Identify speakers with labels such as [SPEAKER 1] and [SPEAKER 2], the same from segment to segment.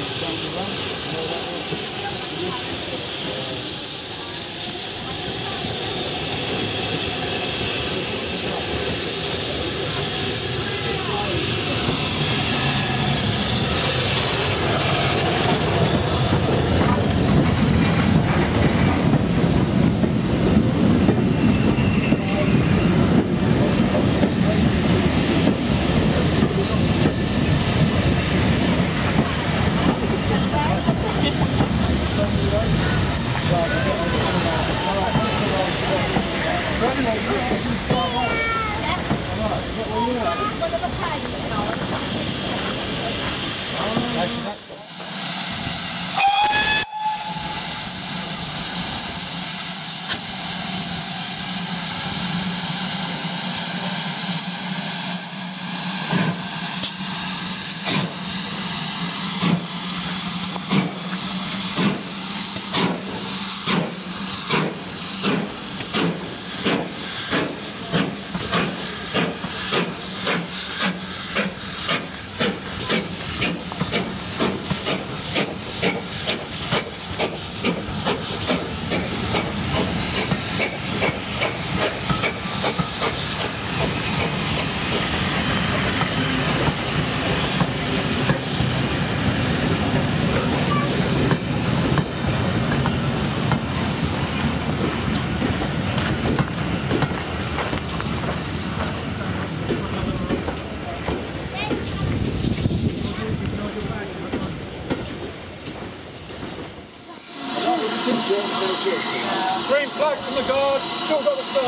[SPEAKER 1] Green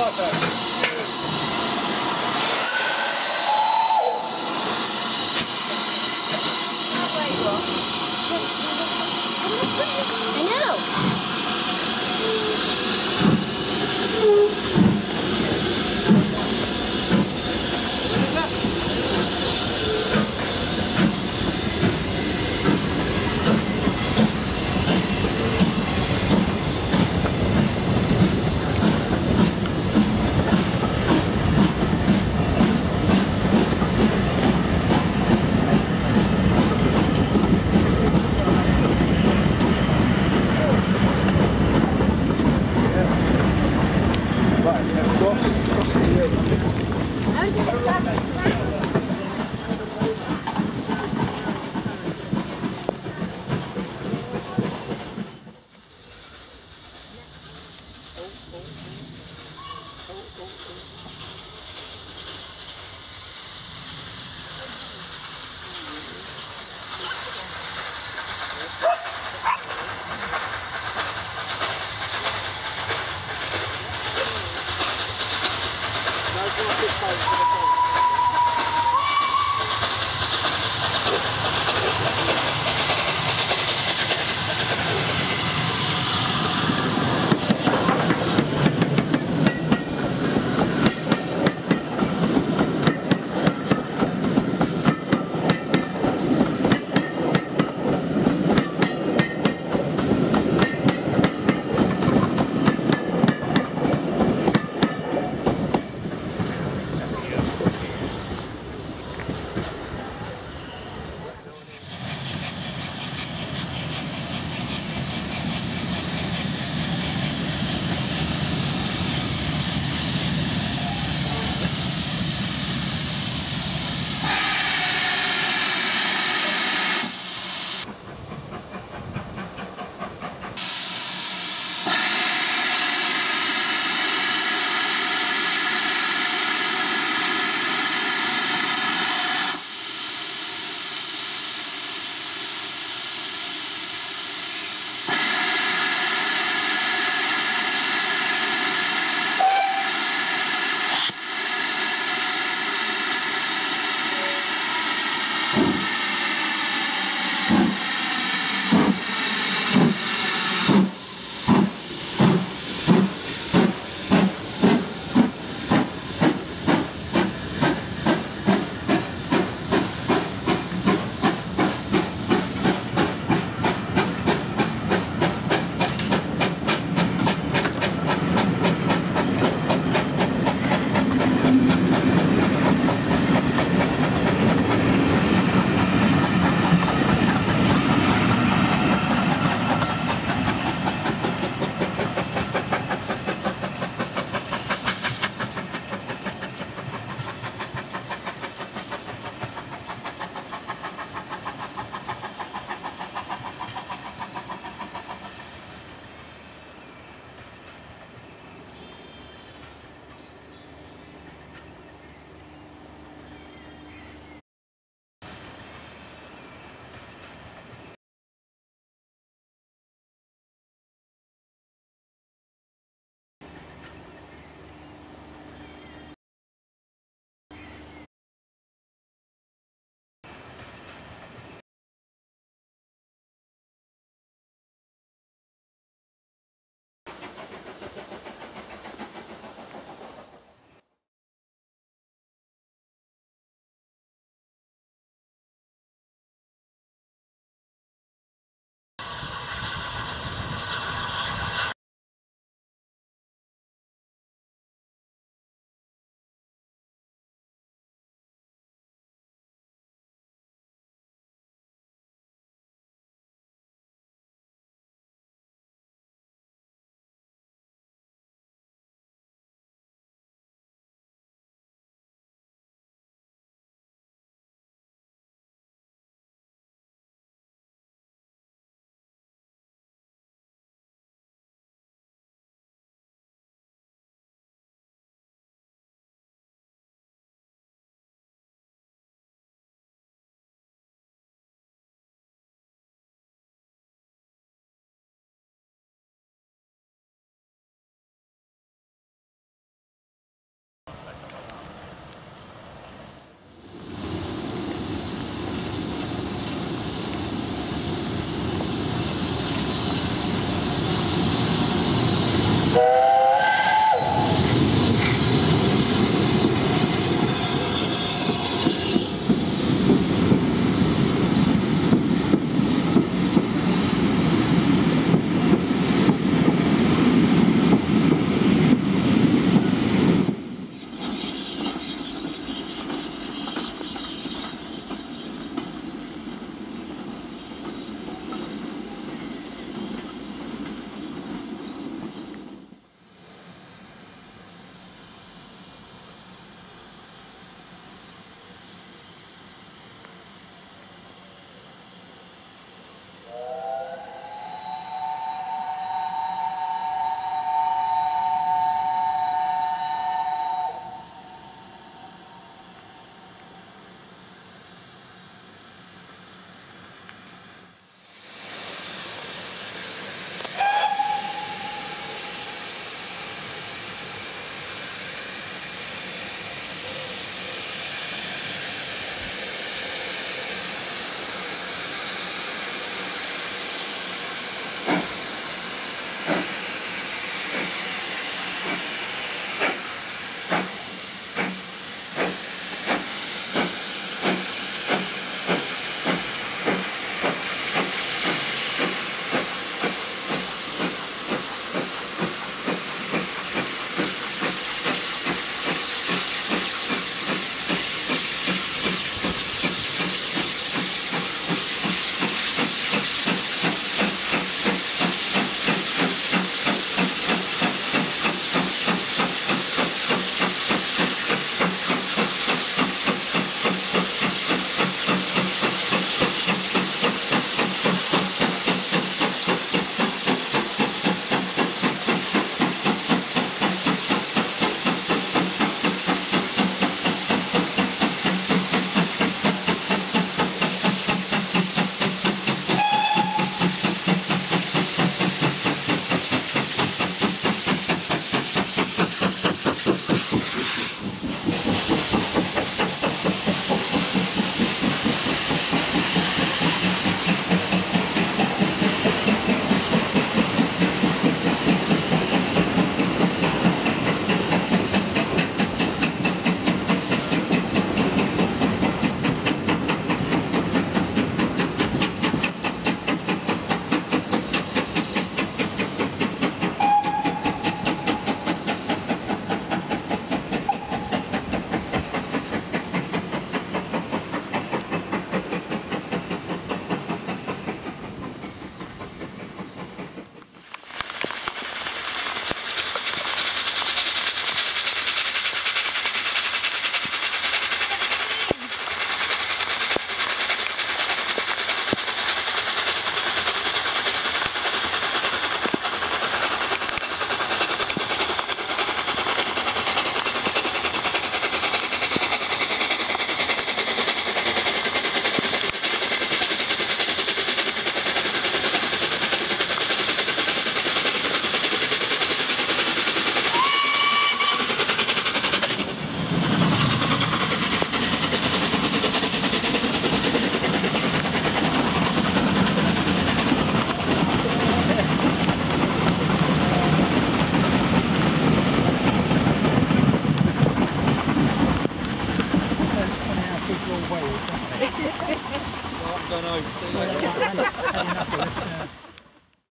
[SPEAKER 2] water.